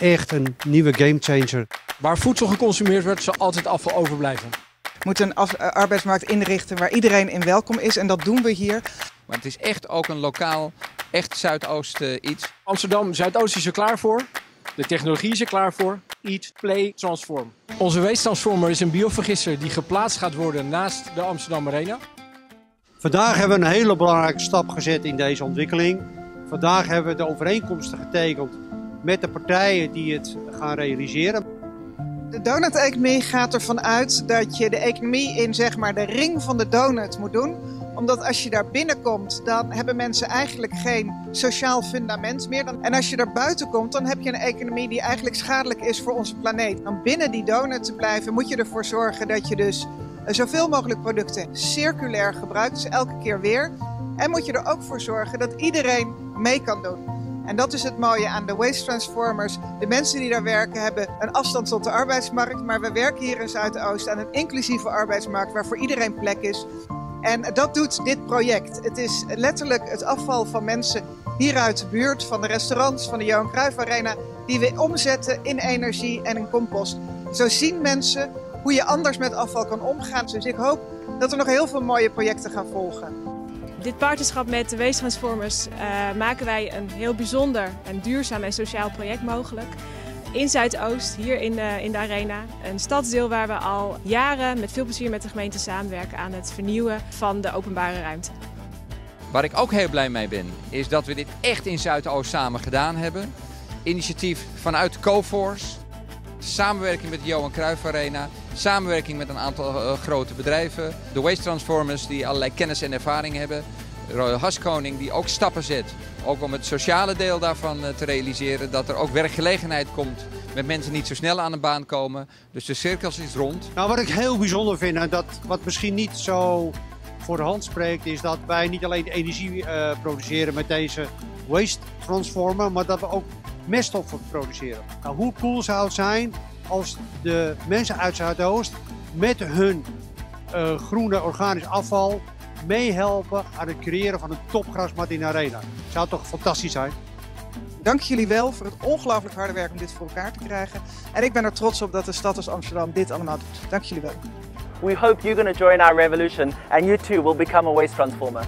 echt een nieuwe gamechanger. Waar voedsel geconsumeerd wordt, zal altijd afval overblijven. We moeten een arbeidsmarkt inrichten waar iedereen in welkom is en dat doen we hier. Maar het is echt ook een lokaal, echt Zuidoost iets. Amsterdam Zuidoost is er klaar voor. De technologie is er klaar voor. Eat, play, transform. Onze Waste Transformer is een biovergisser die geplaatst gaat worden naast de Amsterdam Arena. Vandaag hebben we een hele belangrijke stap gezet in deze ontwikkeling. Vandaag hebben we de overeenkomsten getekend met de partijen die het gaan realiseren. De donut-economie gaat ervan uit dat je de economie in zeg maar, de ring van de donut moet doen omdat als je daar binnenkomt, dan hebben mensen eigenlijk geen sociaal fundament meer. En als je daar buiten komt, dan heb je een economie die eigenlijk schadelijk is voor onze planeet. Dan binnen die donut te blijven, moet je ervoor zorgen dat je dus eh, zoveel mogelijk producten circulair gebruikt, dus elke keer weer. En moet je er ook voor zorgen dat iedereen mee kan doen. En dat is het mooie aan de Waste Transformers. De mensen die daar werken hebben een afstand tot de arbeidsmarkt. Maar we werken hier in Zuidoost aan een inclusieve arbeidsmarkt waar voor iedereen plek is. En dat doet dit project. Het is letterlijk het afval van mensen hier uit de buurt, van de restaurants, van de Johan Cruijff Arena, die we omzetten in energie en in compost. Zo zien mensen hoe je anders met afval kan omgaan. Dus ik hoop dat er nog heel veel mooie projecten gaan volgen. Dit partnerschap met de Waste Transformers uh, maken wij een heel bijzonder en duurzaam en sociaal project mogelijk in Zuidoost, hier in de, in de Arena. Een stadsdeel waar we al jaren met veel plezier met de gemeente samenwerken aan het vernieuwen van de openbare ruimte. Waar ik ook heel blij mee ben, is dat we dit echt in Zuidoost samen gedaan hebben. Initiatief vanuit CoForce, samenwerking met de Johan Cruijff Arena, samenwerking met een aantal uh, grote bedrijven, de Waste Transformers die allerlei kennis en ervaring hebben, Royal Haskoning die ook stappen zet ook om het sociale deel daarvan eh, te realiseren. Dat er ook werkgelegenheid komt met mensen niet zo snel aan de baan komen. Dus de cirkels is rond. Nou, wat ik heel bijzonder vind en dat wat misschien niet zo voor de hand spreekt, is dat wij niet alleen energie uh, produceren met deze waste transformer, maar dat we ook meststoffen produceren. Nou, hoe cool zou het zijn als de mensen uit Zuidoost met hun uh, groene organisch afval meehelpen aan het creëren van een topgrasmat in de arena. Zou toch fantastisch zijn? Dank jullie wel voor het ongelooflijk harde werk om dit voor elkaar te krijgen. En ik ben er trots op dat de stad als Amsterdam dit allemaal doet. Dank jullie wel. We hope you're going to join our revolution and you too will become a waste transformer.